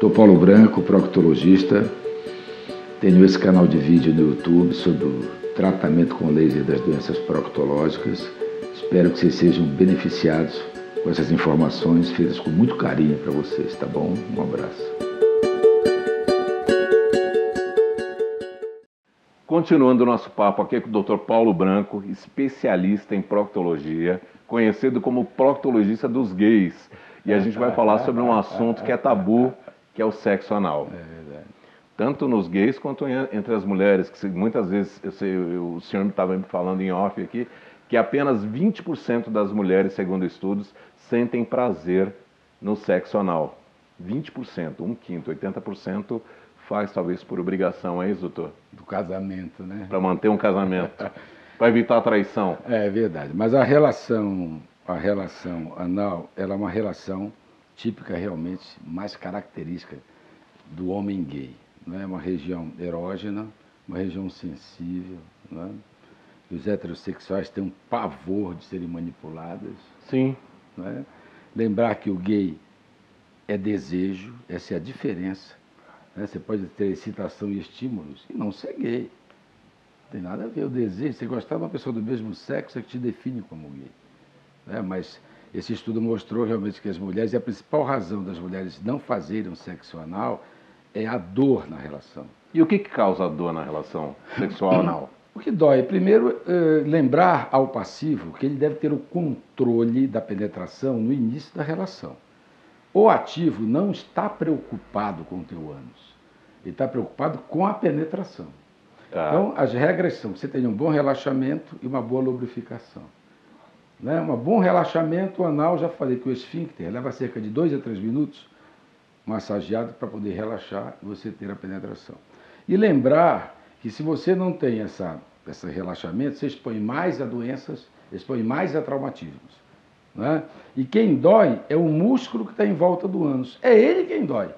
Sou Paulo Branco, proctologista. Tenho esse canal de vídeo no YouTube sobre o tratamento com laser das doenças proctológicas. Espero que vocês sejam beneficiados com essas informações feitas com muito carinho para vocês, tá bom? Um abraço. Continuando o nosso papo aqui com o Dr. Paulo Branco, especialista em proctologia, conhecido como proctologista dos gays. E a gente vai falar sobre um assunto que é tabu, que é o sexo anal. É verdade. Tanto nos gays quanto entre as mulheres, que muitas vezes eu sei, o senhor estava me falando em off aqui, que apenas 20% das mulheres, segundo estudos, sentem prazer no sexo anal. 20%, um quinto, 80% faz talvez por obrigação, é isso, doutor? Do casamento, né? Para manter um casamento, para evitar a traição. É verdade, mas a relação, a relação anal, ela é uma relação típica realmente mais característica do homem gay. Não é uma região erógena, uma região sensível, não é? os heterossexuais têm um pavor de serem manipuladas. Sim. Não é? Lembrar que o gay é desejo, essa é a diferença. Né? Você pode ter excitação e estímulos e não ser gay. Não tem nada a ver. O desejo, você gostar de uma pessoa do mesmo sexo é que te define como gay. Né? Mas esse estudo mostrou realmente que as mulheres, e a principal razão das mulheres não fazerem sexo anal é a dor na relação. E o que, que causa a dor na relação sexual anal? O que dói? Primeiro, eh, lembrar ao passivo que ele deve ter o controle da penetração no início da relação. O ativo não está preocupado com o teu ânus. Ele está preocupado com a penetração. Tá. Então, as regras são que você tenha um bom relaxamento e uma boa lubrificação. Né? Um bom relaxamento anal, já falei que o esfíncter leva cerca de 2 a 3 minutos massageado para poder relaxar e você ter a penetração. E lembrar que se você não tem essa, esse relaxamento, você expõe mais a doenças, expõe mais a traumatismos. Né? E quem dói é o músculo que está em volta do ânus. É ele quem dói.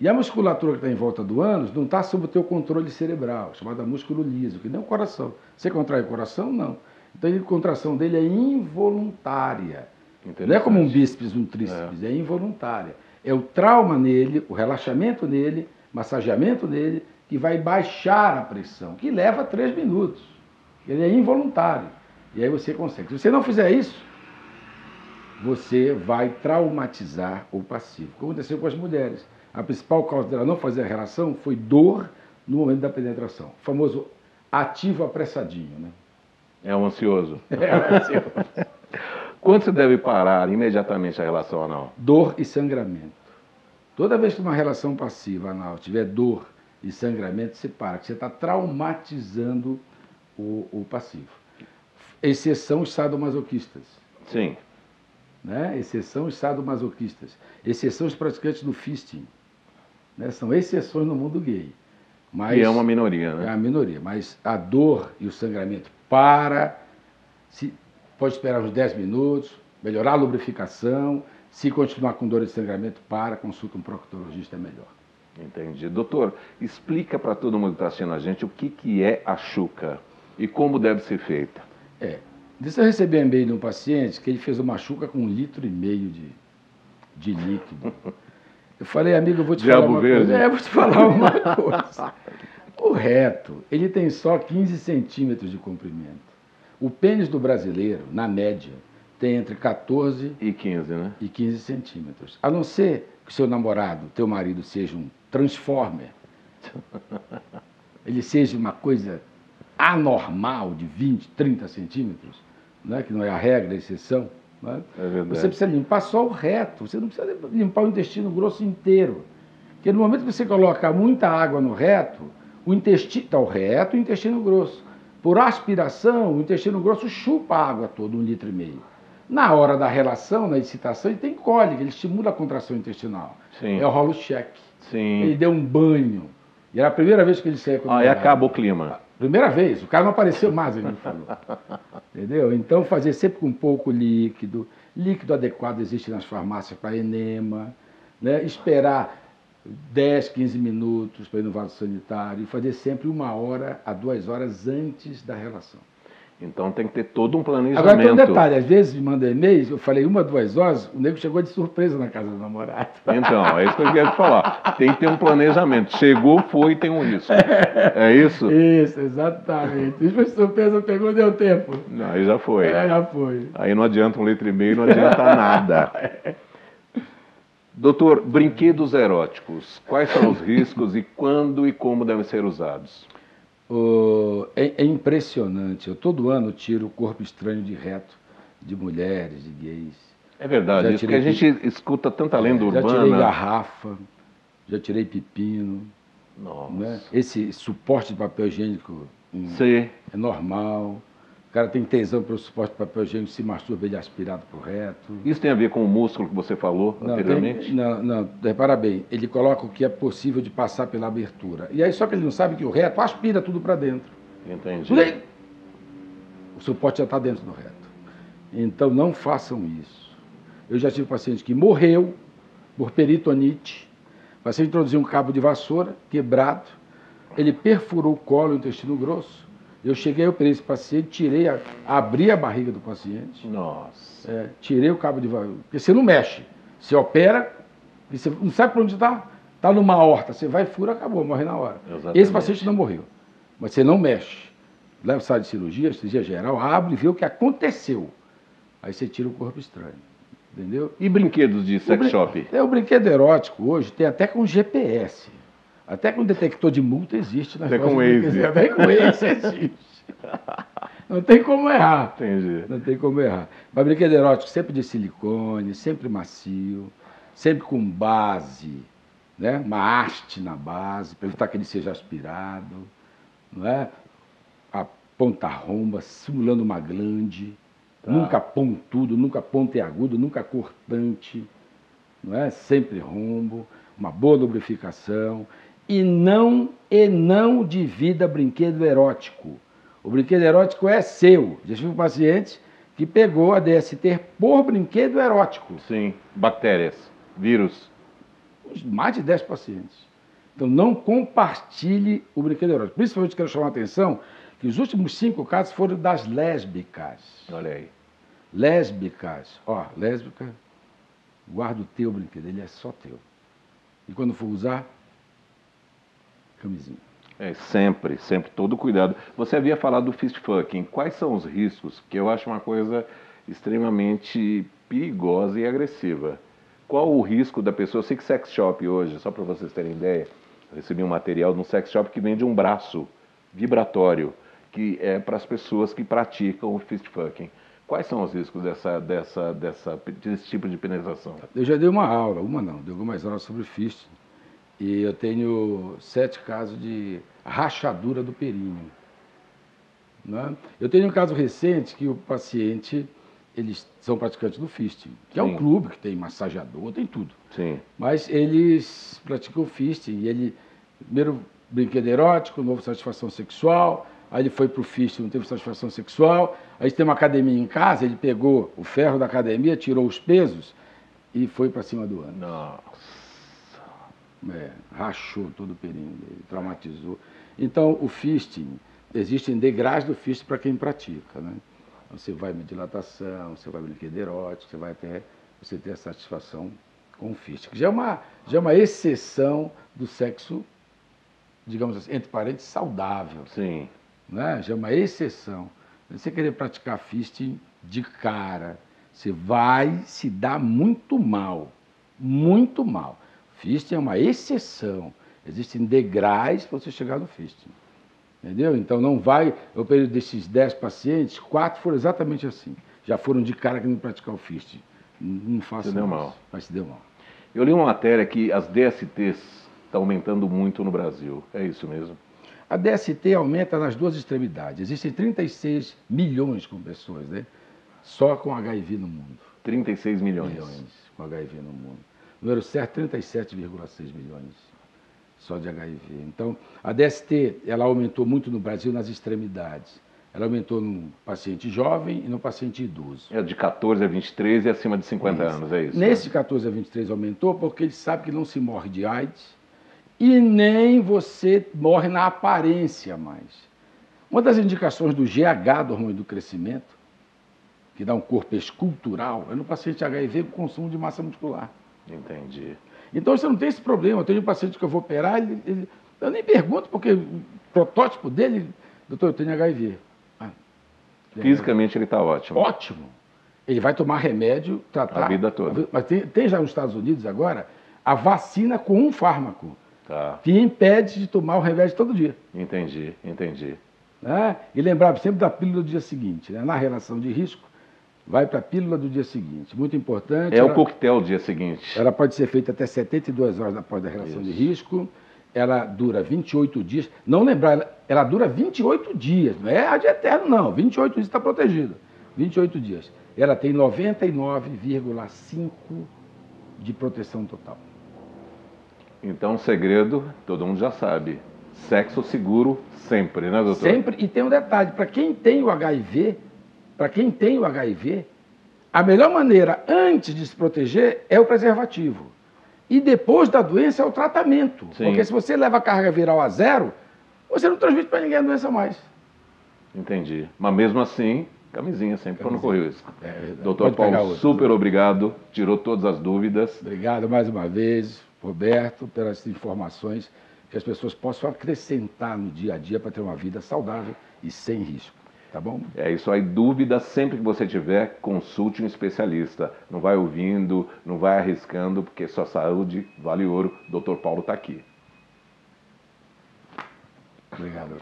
E a musculatura que está em volta do ânus não está sob o teu controle cerebral, chamada músculo liso, que nem o coração. Você contrai o coração? Não. Então a contração dele é involuntária. Não é como um bíceps, um tríceps, é. é involuntária. É o trauma nele, o relaxamento nele, massageamento nele, que vai baixar a pressão, que leva três minutos. Ele é involuntário. E aí você consegue. Se você não fizer isso, você vai traumatizar o passivo. Como aconteceu com as mulheres. A principal causa dela não fazer a relação foi dor no momento da penetração. O famoso ativo apressadinho. Né? É um ansioso. É um ansioso. Quando você deve parar imediatamente a relação anal? Dor e sangramento. Toda vez que uma relação passiva anal tiver dor e sangramento, você para, que você está traumatizando o, o passivo. Exceção os sadomasoquistas. Sim. Né? Exceção os sadomasoquistas. Exceção os praticantes do fisting. Né? São exceções no mundo gay. Mas, e é uma minoria, né? É a minoria. Mas a dor e o sangramento para, se, pode esperar uns 10 minutos, melhorar a lubrificação. Se continuar com dor e sangramento, para, consulta um proctologista, é melhor. Entendi. Doutor, explica para todo mundo que está assistindo a gente o que, que é a chuca e como deve ser feita. É. Disse eu recebi um e-mail de um paciente que ele fez uma chuca com um litro e meio de, de líquido. Eu falei, amigo, eu vou te Diabo falar uma verde. coisa. É, vou te falar uma coisa. O reto, ele tem só 15 centímetros de comprimento. O pênis do brasileiro, na média, tem entre 14 E 15, né? e 15 centímetros. A não ser que seu namorado, teu marido, seja um transformer, ele seja uma coisa anormal de 20, 30 centímetros, né? que não é a regra, a exceção, né? É você precisa limpar só o reto, você não precisa limpar o intestino grosso inteiro. Porque no momento que você coloca muita água no reto, o intestino, tá, o reto e o intestino grosso. Por aspiração, o intestino grosso chupa a água toda, um litro e meio. Na hora da relação, na excitação, ele tem cólica, ele estimula a contração intestinal. Sim. É o rolo cheque. Sim. Ele deu um banho. E era a primeira vez que ele saía com a Aí namorada. acaba o clima. Primeira vez, o cara não apareceu mais, ele me falou. Entendeu? Então, fazer sempre com pouco líquido. Líquido adequado existe nas farmácias para enema. Né? Esperar 10, 15 minutos para ir no vaso sanitário. E fazer sempre uma hora a duas horas antes da relação. Então tem que ter todo um planejamento. Agora tem um detalhe, às vezes me manda e-mail, eu falei uma, duas horas, o nego chegou de surpresa na casa do namorado. Então, é isso que eu quero te falar. Tem que ter um planejamento. Chegou, foi, tem um risco. É isso? Isso, exatamente. Se foi surpresa, pegou, deu tempo. Não, aí já foi. É, já foi. Aí não adianta um litro e meio, não adianta nada. Doutor, brinquedos eróticos, quais são os riscos e quando e como devem ser usados? O- é, é impressionante. Eu todo ano tiro o corpo estranho de reto de mulheres, de gays. É verdade, Já isso, porque a gente escuta tanta lenda É, já tirei urbana. garrafa, já tirei pepino. Nossa. Né? Esse suporte de papel higiênico hum, é normal. O cara tem tesão pelo suporte de papel higiênico, se masturba ele é aspirado pro reto. Isso tem a ver com o músculo que você falou Não, anteriormente? tem- não, não, repara bem, ele coloca o que é possível de passar pela abertura. E aí só que ele não sabe que o reto aspira tudo para dentro. Entendi. Aí, o suporte já está dentro do reto. Então não façam isso. Eu já tive paciente que morreu por peritonite. O paciente introduziu um cabo de vassoura quebrado. Ele perfurou o colo e o intestino grosso. Eu cheguei, eu operei esse paciente, tirei, a, abri a barriga do paciente. Nossa. É, tirei o cabo de vassoura. Porque você não mexe. Você opera, e você não sabe para onde está. Está numa horta, você vai, fura, acabou, morre na hora. Exatamente. Esse paciente não morreu. Mas você não mexe. Leva sala de cirurgia, cirurgia geral, abre e vê o que aconteceu. Aí você tira o corpo estranho. Entendeu? E brinquedos de sex shop? É, o brinquedo erótico hoje tem até com GPS. Até com detector de multa existe. nas Até com Waze. Até com Waze existe. Não tem como errar. Entendi. Não tem como errar. Mas brinquedo erótico sempre de silicone, sempre macio, sempre com base, né? uma haste na base, para evitar que ele seja aspirado. Não é? A ponta romba, simulando uma glande. Tá. Nunca pontudo, nunca pontiagudo, nunca cortante. Não é? Sempre rombo, uma boa lubrificação. E não, e não divida brinquedo erótico. O brinquedo erótico é seu. Já tive um paciente que pegou a DST por brinquedo erótico. Sim. Bactérias, vírus. Mais de 10 pacientes. Então não compartilhe o brinquedo erótico. Principalmente quero chamar a atenção que os últimos cinco casos foram das lésbicas. Olha aí. Lésbicas. Ó, lésbica, guarda o teu brinquedo, ele é só teu. E quando for usar, camisinha. É, sempre, sempre, todo cuidado. Você havia falado do fist fucking. Quais são os riscos? Que eu acho uma coisa extremamente perigosa e agressiva. Qual o risco da pessoa? Eu sei que sex shop hoje, só para vocês terem ideia, recebi um material de um sex shop que vende um braço vibratório, que é para as pessoas que praticam o fist fucking. Quais são os riscos dessa, dessa, dessa, desse tipo de penetração? Eu já dei uma aula, uma não, dei algumas aulas sobre fisting. E eu tenho sete casos de rachadura do períneo. né? Eu tenho um caso recente que o paciente, eles são praticantes do fisting, que é Sim. um clube que tem massageador, tem tudo. Sim. Mas eles praticam fisting e ele, primeiro brinquedo erótico, novo satisfação sexual, aí ele foi pro fisting, não teve satisfação sexual, aí tem uma academia em casa, ele pegou o ferro da academia, tirou os pesos e foi para cima do ano. Nossa. É, rachou todo o períneo dele, traumatizou. Então, o fisting, existem degraus do fisting para quem pratica, né? Você vai em dilatação, você vai brinquedo erótico, você vai até você ter a satisfação com o fisting. Já é uma, já é uma exceção do sexo, digamos assim, entre parentes, saudável Sim. né? já é uma exceção. Você querer praticar fisting de cara, você vai se dar muito mal, muito mal. Fisting é uma exceção. Existem degraus para você chegar no fisting. Entendeu? Então não vai. Eu período desses 10 pacientes, quatro foram exatamente assim. Já foram de cara querendo praticar o fisting. Não não faça Se deu mal. Mas se deu mal. Eu li uma matéria que as DSTs estão aumentando muito no Brasil. É isso mesmo? A DST aumenta nas duas extremidades. Existem 36 milhões de pessoas, né? Só com HIV no mundo. 36 milhões. milhões com HIV no mundo. Número certo, 37,6 milhões só de HIV. Então, a DST, ela aumentou muito no Brasil nas extremidades. Ela aumentou no paciente jovem e no paciente idoso. É de 14 a 23 e acima de 50 Isso. anos, é isso? Nesse 14 a 23 aumentou porque ele sabe que não se morre de AIDS e nem você morre na aparência mais. Uma das indicações do GH, do hormônio do crescimento, que dá um corpo escultural, é no paciente HIV com consumo de massa muscular. Entendi. Então você não tem esse problema. Eu tenho um paciente que eu vou operar, ele, ele, eu nem pergunto, porque o protótipo dele, doutor, eu tenho HIV. Ah, Fisicamente ele está ótimo. Ótimo. Ele vai tomar remédio, tratar. A vida toda. Mas tem, tem já nos Estados Unidos agora a vacina com um fármaco. Tá. Que impede de tomar o remédio todo dia. Entendi, entendi. Né? E lembrar sempre da pílula do dia seguinte. Né? Na relação de risco, vai para a pílula do dia seguinte. Muito importante. É ela, o coquetel do dia seguinte. Ela pode ser feita até 72 horas após a relação Isso. de risco. Ela dura 28 dias. Não lembrar, ela, ela dura 28 dias. Não é a de eterno, não. 28 dias está protegida. 28 dias. Ela tem 99,5 de proteção total. Então, o segredo, todo mundo já sabe. Sexo seguro sempre, né, doutor? Sempre. E tem um detalhe: para quem tem o HIV, para quem tem o HIV, a melhor maneira antes de se proteger é o preservativo. E depois da doença é o tratamento. Sim. Porque se você leva a carga viral a zero, você não transmite para ninguém a doença mais. Entendi. Mas mesmo assim, camisinha sempre para não correr risco. É, Doutor Paulo, super obrigado. Tirou todas as dúvidas. Obrigado mais uma vez. Roberto, pelas informações que as pessoas possam acrescentar no dia a dia para ter uma vida saudável e sem risco. Tá bom? É isso aí. Dúvida, sempre que você tiver, consulte um especialista. Não vai ouvindo, não vai arriscando, porque sua saúde vale ouro. Doutor Paulo está aqui. Obrigado.